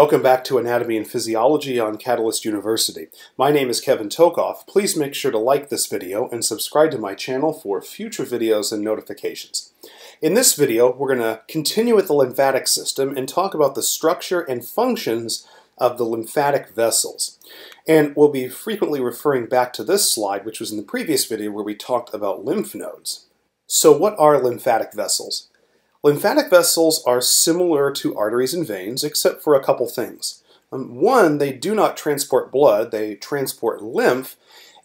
Welcome back to Anatomy and Physiology on Catalyst University. My name is Kevin Tokoph. Please make sure to like this video and subscribe to my channel for future videos and notifications. In this video, we're going to continue with the lymphatic system and talk about the structure and functions of the lymphatic vessels. And we'll be frequently referring back to this slide, which was in the previous video where we talked about lymph nodes. So what are lymphatic vessels? Lymphatic vessels are similar to arteries and veins, except for a couple things. Um, one, they do not transport blood, they transport lymph,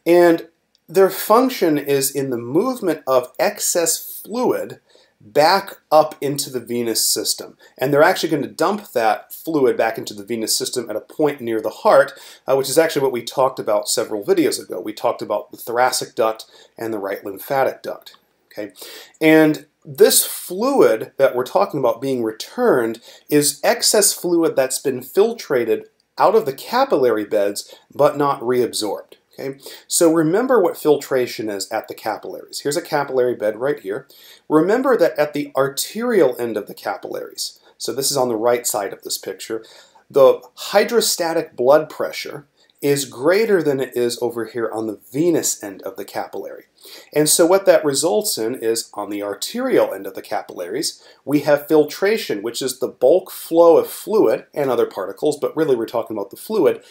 and their function is in the movement of excess fluid back up into the venous system. And they're actually going to dump that fluid back into the venous system at a point near the heart, uh, which is actually what we talked about several videos ago. We talked about the thoracic duct and the right lymphatic duct. Okay, And this fluid that we're talking about being returned is excess fluid that's been filtrated out of the capillary beds but not reabsorbed. Okay, so remember what filtration is at the capillaries. Here's a capillary bed right here. Remember that at the arterial end of the capillaries, so this is on the right side of this picture, the hydrostatic blood pressure is greater than it is over here on the venous end of the capillary. And so what that results in is on the arterial end of the capillaries, we have filtration, which is the bulk flow of fluid and other particles, but really we're talking about the fluid,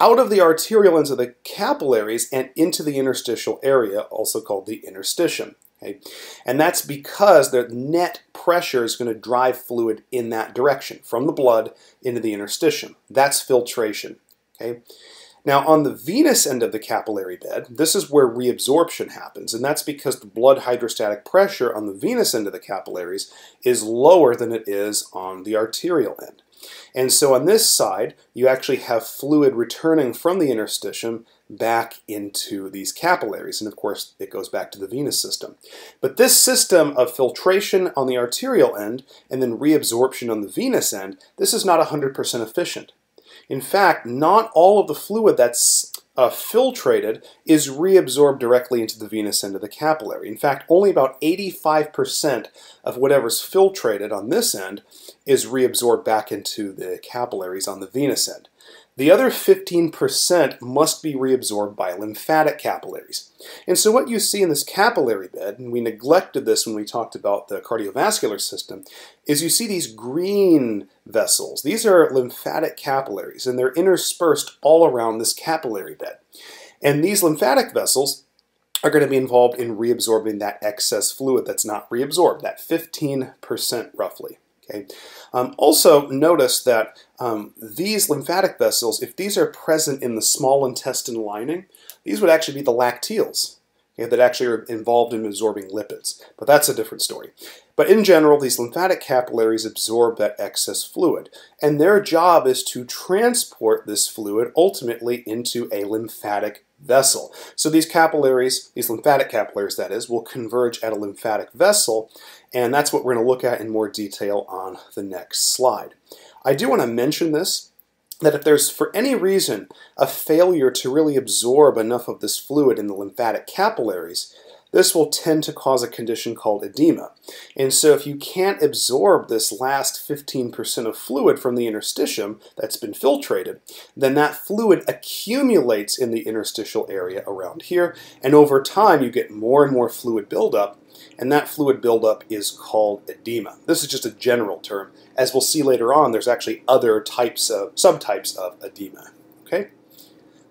out of the arterial ends of the capillaries and into the interstitial area, also called the interstitium. Okay? And that's because the net pressure is going to drive fluid in that direction, from the blood into the interstitium. That's filtration. Okay? Now, on the venous end of the capillary bed, this is where reabsorption happens, and that's because the blood hydrostatic pressure on the venous end of the capillaries is lower than it is on the arterial end. And so on this side, you actually have fluid returning from the interstitium back into these capillaries. And of course, it goes back to the venous system. But this system of filtration on the arterial end and then reabsorption on the venous end, this is not 100% efficient. In fact, not all of the fluid that's uh, filtrated is reabsorbed directly into the venous end of the capillary. In fact, only about 85% of whatever's filtrated on this end is reabsorbed back into the capillaries on the venous end. The other 15% must be reabsorbed by lymphatic capillaries. And so what you see in this capillary bed, and we neglected this when we talked about the cardiovascular system, is you see these green vessels. These are lymphatic capillaries, and they're interspersed all around this capillary bed. And these lymphatic vessels are going to be involved in reabsorbing that excess fluid that's not reabsorbed, that 15% roughly. Okay. Um, also, notice that um, these lymphatic vessels, if these are present in the small intestine lining, these would actually be the lacteals okay, that actually are involved in absorbing lipids. But that's a different story. But in general, these lymphatic capillaries absorb that excess fluid, and their job is to transport this fluid ultimately into a lymphatic vessel. So these capillaries, these lymphatic capillaries that is, will converge at a lymphatic vessel, and that's what we're going to look at in more detail on the next slide. I do want to mention this, that if there's for any reason a failure to really absorb enough of this fluid in the lymphatic capillaries, this will tend to cause a condition called edema. And so if you can't absorb this last 15% of fluid from the interstitium that's been filtrated, then that fluid accumulates in the interstitial area around here, and over time you get more and more fluid buildup, and that fluid buildup is called edema. This is just a general term. As we'll see later on, there's actually other types of subtypes of edema. Okay?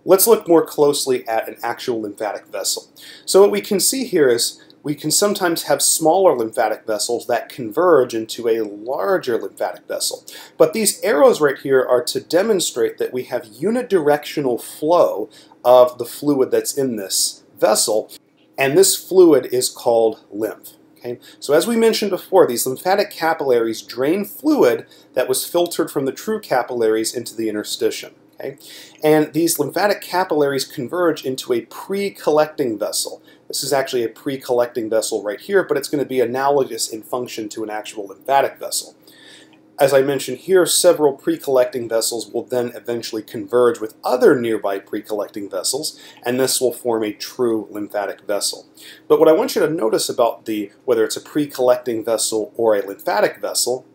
Let's look more closely at an actual lymphatic vessel. So what we can see here is we can sometimes have smaller lymphatic vessels that converge into a larger lymphatic vessel. But these arrows right here are to demonstrate that we have unidirectional flow of the fluid that's in this vessel, and this fluid is called lymph. Okay? So as we mentioned before, these lymphatic capillaries drain fluid that was filtered from the true capillaries into the interstitium. Okay? And these lymphatic capillaries converge into a pre-collecting vessel. This is actually a pre-collecting vessel right here, but it's going to be analogous in function to an actual lymphatic vessel. As I mentioned here, several pre-collecting vessels will then eventually converge with other nearby pre-collecting vessels, and this will form a true lymphatic vessel. But what I want you to notice about the whether it's a pre-collecting vessel or a lymphatic vessel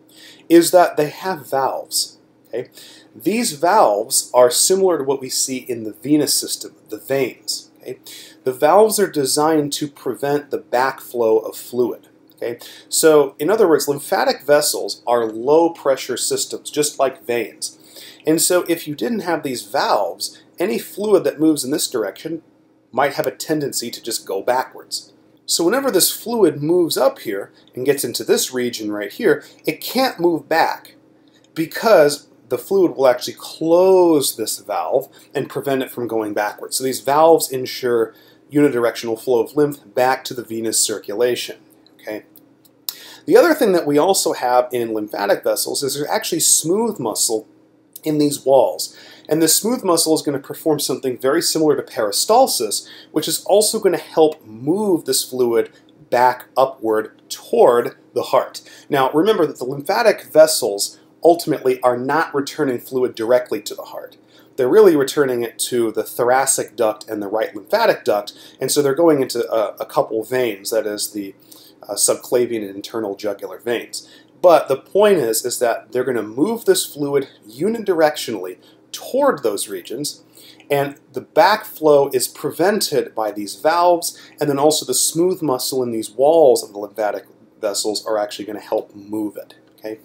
is that they have valves. Okay? These valves are similar to what we see in the venous system, the veins. Okay? The valves are designed to prevent the backflow of fluid. Okay? So, in other words, lymphatic vessels are low pressure systems, just like veins. And so, if you didn't have these valves, any fluid that moves in this direction might have a tendency to just go backwards. So whenever this fluid moves up here and gets into this region right here, it can't move back because the fluid will actually close this valve and prevent it from going backwards. So these valves ensure unidirectional flow of lymph back to the venous circulation. Okay. The other thing that we also have in lymphatic vessels is there's actually smooth muscle in these walls. And this smooth muscle is going to perform something very similar to peristalsis, which is also going to help move this fluid back upward toward the heart. Now, remember that the lymphatic vessels ultimately are not returning fluid directly to the heart. They're really returning it to the thoracic duct and the right lymphatic duct, and so they're going into a, a couple veins, that is the uh, subclavian and internal jugular veins. But the point is, is that they're going to move this fluid unidirectionally toward those regions, and the backflow is prevented by these valves, and then also the smooth muscle in these walls of the lymphatic vessels are actually going to help move it. Okay.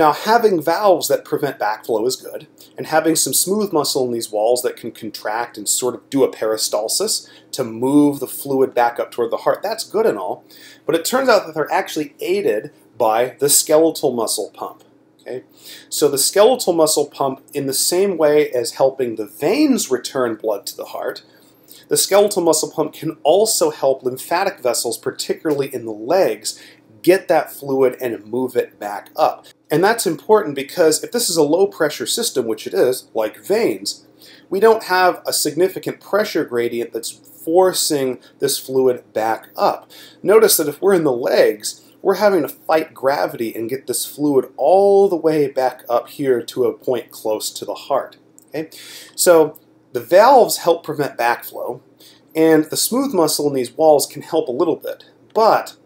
Now, having valves that prevent backflow is good, and having some smooth muscle in these walls that can contract and sort of do a peristalsis to move the fluid back up toward the heart, that's good and all, but it turns out that they're actually aided by the skeletal muscle pump. Okay? So the skeletal muscle pump, in the same way as helping the veins return blood to the heart, the skeletal muscle pump can also help lymphatic vessels, particularly in the legs, get that fluid and move it back up. And that's important because if this is a low pressure system, which it is, like veins, we don't have a significant pressure gradient that's forcing this fluid back up. Notice that if we're in the legs, we're having to fight gravity and get this fluid all the way back up here to a point close to the heart. Okay? So the valves help prevent backflow, and the smooth muscle in these walls can help a little bit. But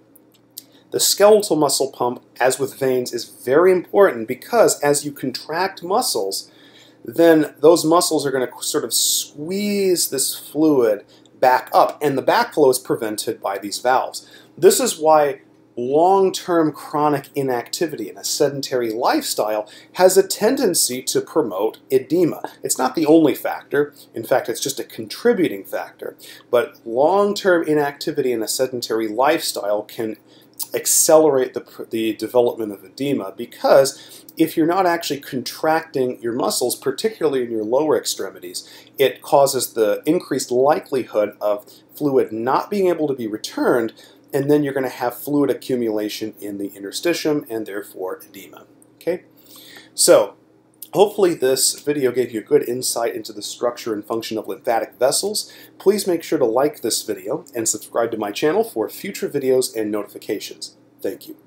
the skeletal muscle pump, as with veins, is very important because as you contract muscles, then those muscles are going to sort of squeeze this fluid back up, and the backflow is prevented by these valves. This is why long-term chronic inactivity and a sedentary lifestyle has a tendency to promote edema. It's not the only factor. In fact, it's just a contributing factor. But long-term inactivity and a sedentary lifestyle can accelerate the, the development of edema because if you're not actually contracting your muscles, particularly in your lower extremities, it causes the increased likelihood of fluid not being able to be returned, and then you're going to have fluid accumulation in the interstitium and therefore edema. Okay, so Hopefully this video gave you a good insight into the structure and function of lymphatic vessels. Please make sure to like this video and subscribe to my channel for future videos and notifications. Thank you.